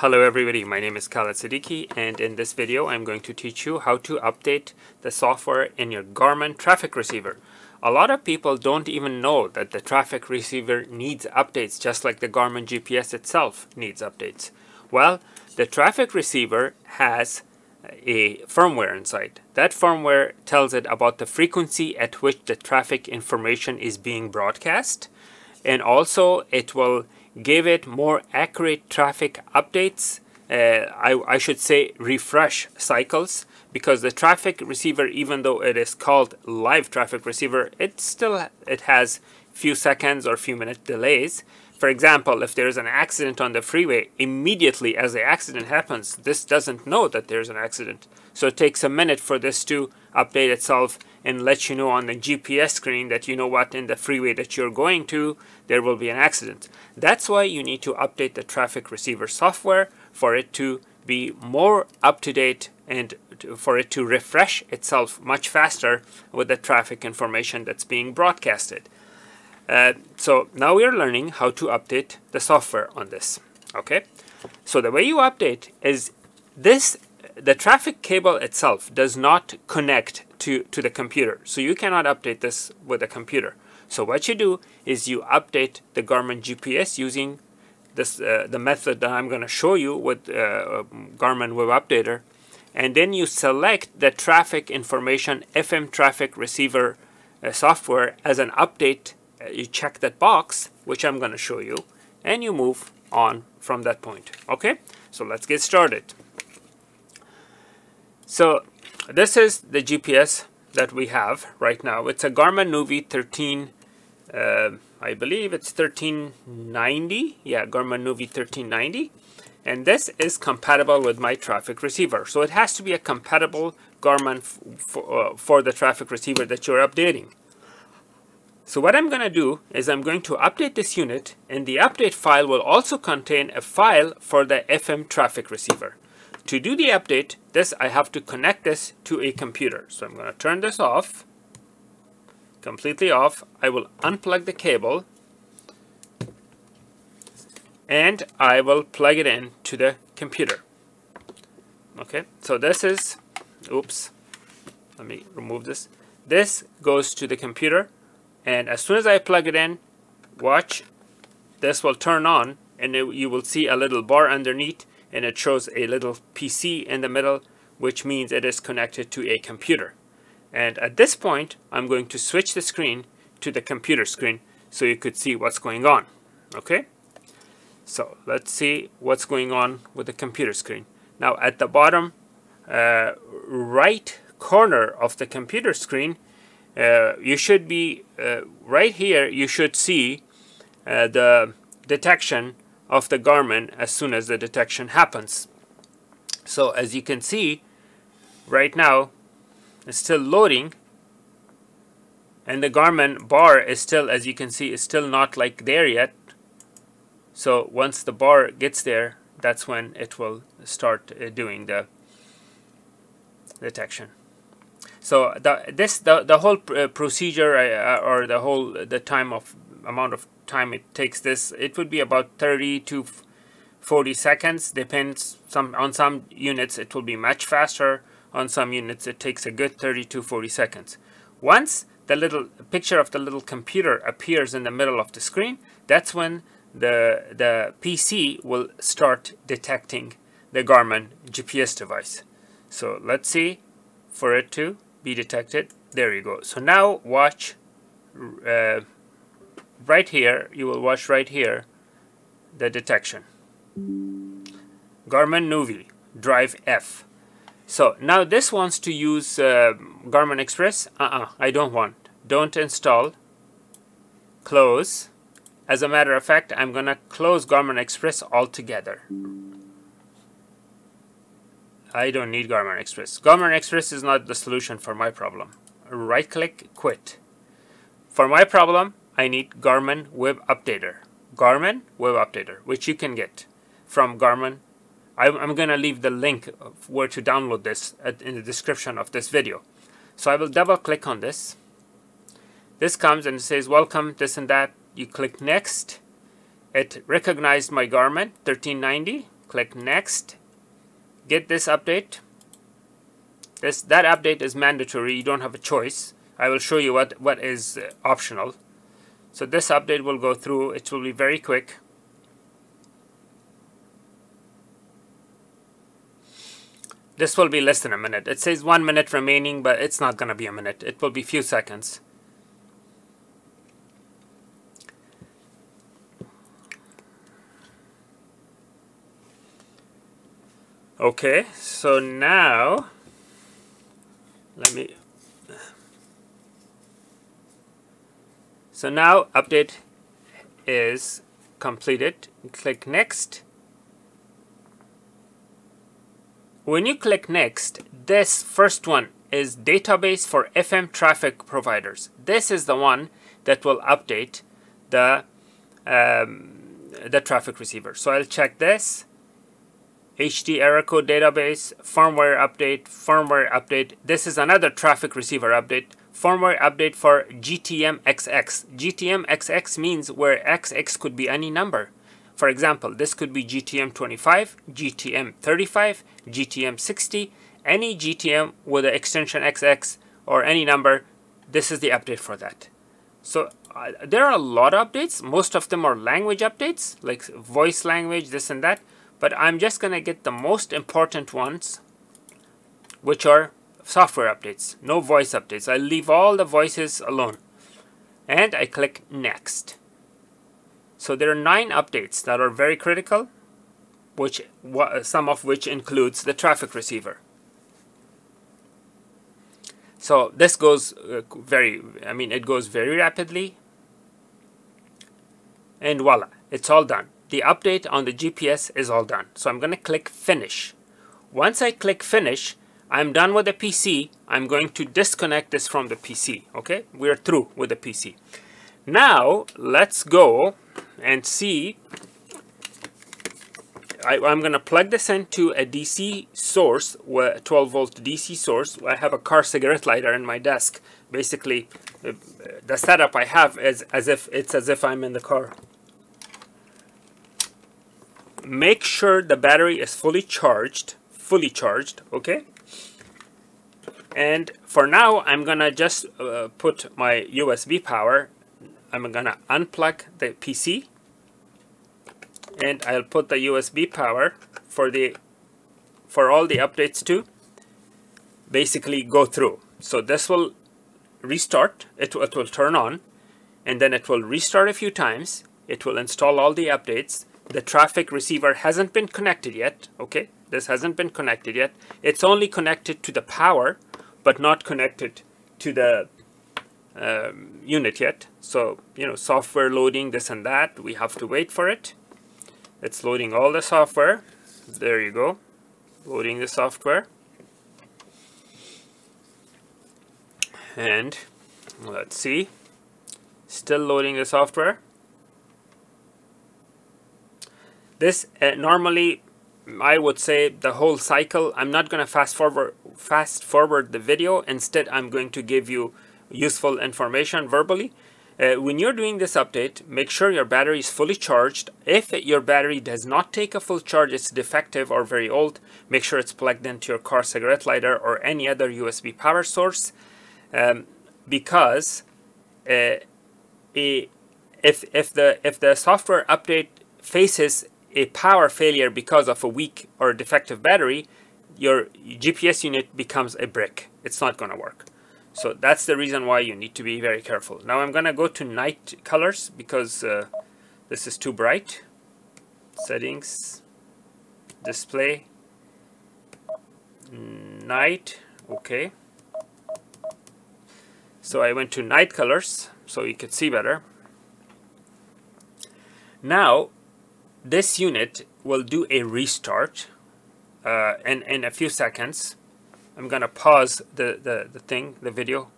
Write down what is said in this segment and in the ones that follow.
Hello everybody, my name is Khaled Siddiqui and in this video I'm going to teach you how to update the software in your Garmin traffic receiver. A lot of people don't even know that the traffic receiver needs updates just like the Garmin GPS itself needs updates. Well, the traffic receiver has a firmware inside. That firmware tells it about the frequency at which the traffic information is being broadcast and also it will give it more accurate traffic updates. Uh, I, I should say refresh cycles because the traffic receiver, even though it is called live traffic receiver, it still it has few seconds or few minute delays. For example, if there is an accident on the freeway, immediately as the accident happens, this doesn't know that there's an accident. So it takes a minute for this to update itself and let you know on the GPS screen that you know what in the freeway that you're going to there will be an accident. That's why you need to update the traffic receiver software for it to be more up to date and to, for it to refresh itself much faster with the traffic information that's being broadcasted. Uh, so now we are learning how to update the software on this. Okay, so the way you update is this the traffic cable itself does not connect to, to the computer. So you cannot update this with a computer. So what you do is you update the Garmin GPS using this uh, the method that I'm going to show you with uh, Garmin Web Updater. And then you select the traffic information FM traffic receiver uh, software as an update. Uh, you check that box, which I'm going to show you, and you move on from that point. Okay, so let's get started. So this is the GPS that we have right now. It's a Garmin Nuvi 13, uh, I believe it's 1390. Yeah, Garmin Nuvi 1390. And this is compatible with my traffic receiver. So it has to be a compatible Garmin uh, for the traffic receiver that you're updating. So what I'm going to do is I'm going to update this unit and the update file will also contain a file for the FM traffic receiver. To do the update, this I have to connect this to a computer. So I'm going to turn this off, completely off. I will unplug the cable and I will plug it in to the computer. Okay, so this is, oops, let me remove this. This goes to the computer and as soon as I plug it in, watch, this will turn on and it, you will see a little bar underneath and it shows a little PC in the middle which means it is connected to a computer. And at this point I'm going to switch the screen to the computer screen so you could see what's going on. Okay? So let's see what's going on with the computer screen. Now at the bottom uh, right corner of the computer screen uh, you should be uh, right here you should see uh, the detection of the Garmin as soon as the detection happens. So as you can see, right now, it's still loading and the Garmin bar is still, as you can see, is still not like there yet. So once the bar gets there, that's when it will start uh, doing the detection. So the this the the whole uh, procedure uh, or the whole the time of amount of time it takes this it would be about 30 to 40 seconds. Depends some on some units it will be much faster on some units it takes a good 30 to 40 seconds. Once the little picture of the little computer appears in the middle of the screen that's when the the PC will start detecting the Garmin GPS device. So let's see for it to be detected there you go. So now watch uh, right here, you will watch right here the detection. Garmin Nuvi, drive F. So now this wants to use uh, Garmin Express. Uh-uh, I don't want. Don't install. Close. As a matter of fact, I'm going to close Garmin Express altogether. I don't need Garmin Express. Garmin Express is not the solution for my problem. Right click, quit. For my problem, I need Garmin Web Updater. Garmin Web Updater, which you can get from Garmin. I'm going to leave the link of where to download this in the description of this video. So I will double click on this. This comes and says welcome, this and that. You click next. It recognized my Garmin 1390. click next, get this update. This That update is mandatory, you don't have a choice. I will show you what, what is uh, optional. So this update will go through, it will be very quick. This will be less than a minute. It says one minute remaining, but it's not going to be a minute. It will be few seconds. Okay, so now let me so now update is completed. Click next. When you click next this first one is database for FM traffic providers. This is the one that will update the um, the traffic receiver. So I'll check this. HD error code database, firmware update, firmware update. This is another traffic receiver update. Firmware update for GTM-XX. GTM-XX means where XX could be any number. For example, this could be GTM25, GTM35, GTM60, any GTM with the extension XX or any number, this is the update for that. So uh, there are a lot of updates. Most of them are language updates, like voice language, this and that but I'm just going to get the most important ones which are software updates no voice updates. I leave all the voices alone. And I click next. So there are nine updates that are very critical which some of which includes the traffic receiver. So this goes uh, very I mean it goes very rapidly. And voila it's all done. The update on the GPS is all done. So I'm going to click finish. Once I click finish, I'm done with the PC. I'm going to disconnect this from the PC. Okay, we're through with the PC. Now let's go and see. I, am going to plug this into a DC source, 12 volt DC source. I have a car cigarette lighter in my desk. Basically, uh, the setup I have is as if it's as if I'm in the car make sure the battery is fully charged fully charged okay and for now I'm gonna just uh, put my USB power. I'm gonna unplug the PC and I'll put the USB power for the for all the updates to basically go through. So this will restart. It, it will turn on. And then it will restart a few times. It will install all the updates. The traffic receiver hasn't been connected yet okay? This hasn't been connected yet. It's only connected to the power but not connected to the um, unit yet. So you know software loading this and that we have to wait for it. It's loading all the software. There you go. Loading the software. And let's see. Still loading the software. This uh, normally, I would say the whole cycle, I'm not going to fast forward, fast forward the video. Instead, I'm going to give you useful information verbally. Uh, when you're doing this update, make sure your battery is fully charged. If your battery does not take a full charge, it's defective or very old, make sure it's plugged into your car cigarette lighter or any other USB power source um, because uh, if, if, the, if the software update faces a power failure because of a weak or defective battery, your GPS unit becomes a brick. It's not going to work. So that's the reason why you need to be very careful. Now I'm going to go to night colors because uh, this is too bright. Settings, display, night, okay. So I went to night colors so you could see better. Now this unit will do a restart uh, in, in a few seconds. I'm gonna pause the, the, the thing, the video.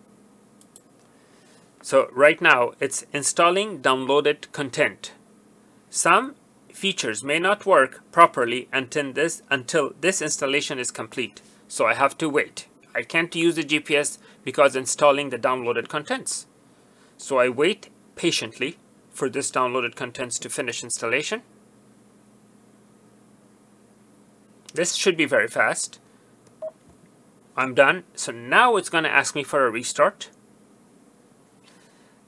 So right now it's installing downloaded content. Some features may not work properly until this, until this installation is complete. So I have to wait. I can't use the GPS because installing the downloaded contents. So I wait patiently for this downloaded contents to finish installation. This should be very fast. I'm done. So now it's going to ask me for a restart.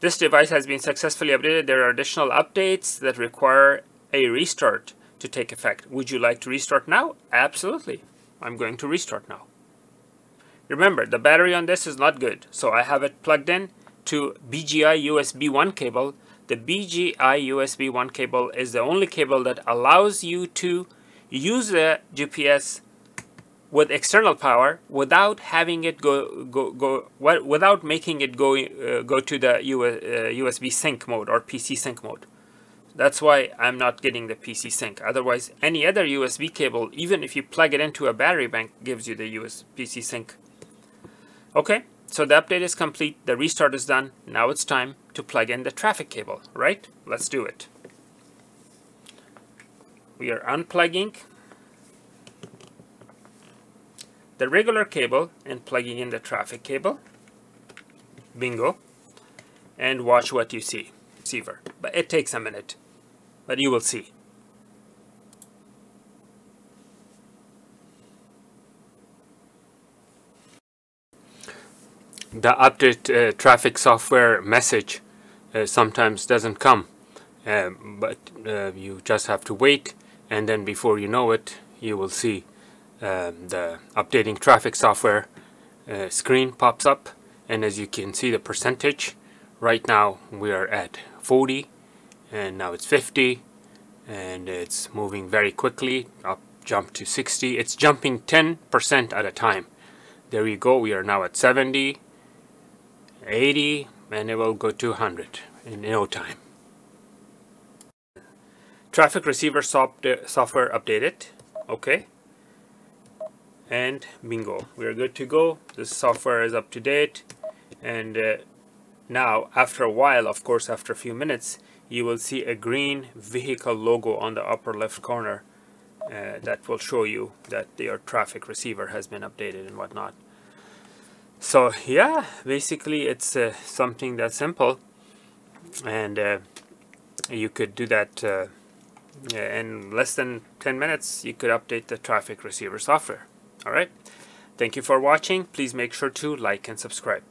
This device has been successfully updated. There are additional updates that require a restart to take effect. Would you like to restart now? Absolutely. I'm going to restart now. Remember, the battery on this is not good, so I have it plugged in to BGI USB 1 cable. The BGI USB 1 cable is the only cable that allows you to use the GPS with external power without having it go go go without making it go uh, go to the USB uh, sync mode or PC sync mode. That's why I'm not getting the PC sync. Otherwise, any other USB cable, even if you plug it into a battery bank, gives you the USB PC sync. Okay, so the update is complete. The restart is done. Now it's time to plug in the traffic cable, right? Let's do it. We are unplugging the regular cable and plugging in the traffic cable. Bingo. And watch what you see. Receiver. But it takes a minute but you will see. The update uh, traffic software message uh, sometimes doesn't come, uh, but uh, you just have to wait and then before you know it you will see um, the updating traffic software uh, screen pops up. And as you can see the percentage right now we are at 40 and now it's 50 and it's moving very quickly up jump to 60 it's jumping 10% at a time. There you go we are now at 70 80 and it will go to 100 in no time traffic receiver software updated. Okay. And bingo. We're good to go. The software is up to date. And uh, now after a while of course after a few minutes you will see a green vehicle logo on the upper left corner uh, that will show you that your traffic receiver has been updated and whatnot. So yeah, basically it's uh, something that simple. And uh, you could do that uh, in less than 10 minutes you could update the traffic receiver software. Alright, thank you for watching. Please make sure to like and subscribe.